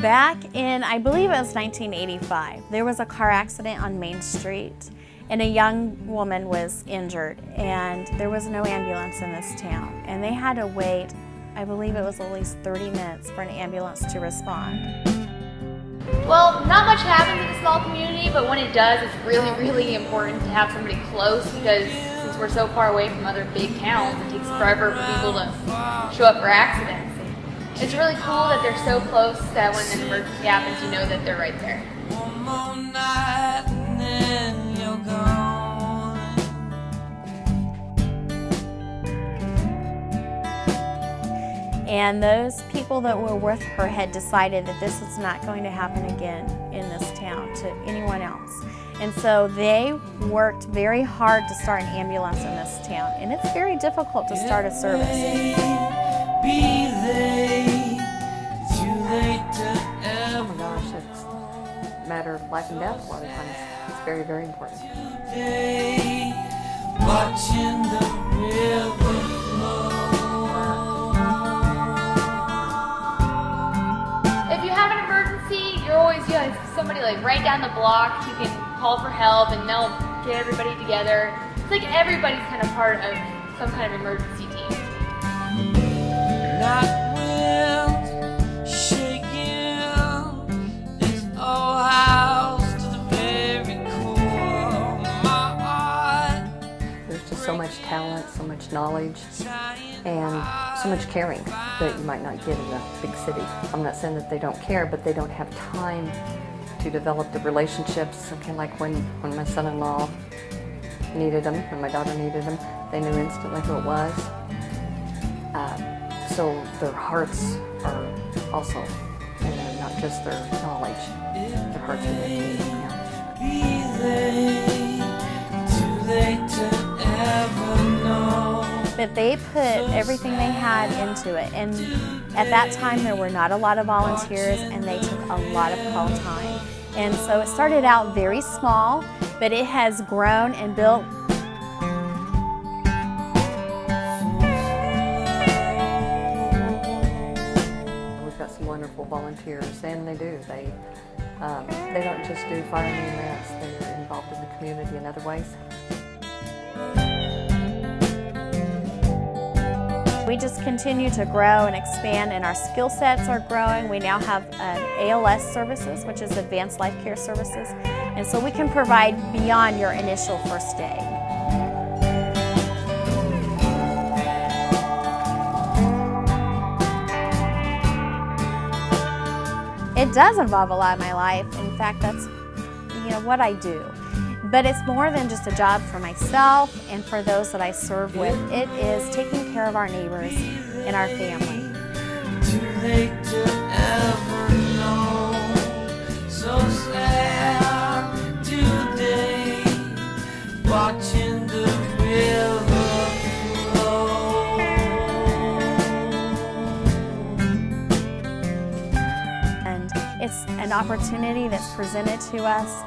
Back in, I believe it was 1985, there was a car accident on Main Street and a young woman was injured and there was no ambulance in this town and they had to wait, I believe it was at least 30 minutes for an ambulance to respond. Well, not much happens in a small community, but when it does, it's really, really important to have somebody close because since we're so far away from other big towns, it takes forever for people to show up for accidents. It's really cool that they're so close that when an emergency happens, you know that they're right there. And those people that were with her had decided that this was not going to happen again in this town to anyone else. And so they worked very hard to start an ambulance in this town. And it's very difficult to start a service. Oh my gosh, it's a matter of life and death a lot of times. It's very, very important. If you have an emergency, you're always you have somebody like right down the block. You can call for help, and they'll get everybody together. It's like everybody's kind of part of some kind of emergency team. Knowledge, and so much caring that you might not get in a big city. I'm not saying that they don't care, but they don't have time to develop the relationships. Okay, like when, when my son-in-law needed them, when my daughter needed them, they knew instantly who it was. Uh, so their hearts are also, not just their knowledge, their hearts are too. But they put everything they had into it. And at that time, there were not a lot of volunteers, and they took a lot of call time. And so it started out very small, but it has grown and built. We've got some wonderful volunteers, and they do. They um, they don't just do fire and EMS. They're involved in the community in other ways. We just continue to grow and expand, and our skill sets are growing. We now have uh, ALS services, which is Advanced Life Care Services, and so we can provide beyond your initial first day. It does involve a lot of my life. In fact, that's you know what I do. But it's more than just a job for myself and for those that I serve with. It is taking care of our neighbors and our family. And it's an opportunity that's presented to us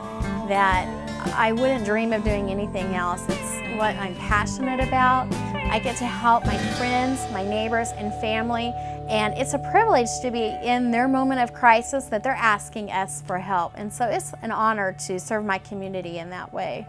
that I wouldn't dream of doing anything else. It's what I'm passionate about. I get to help my friends, my neighbors, and family, and it's a privilege to be in their moment of crisis that they're asking us for help. And so it's an honor to serve my community in that way.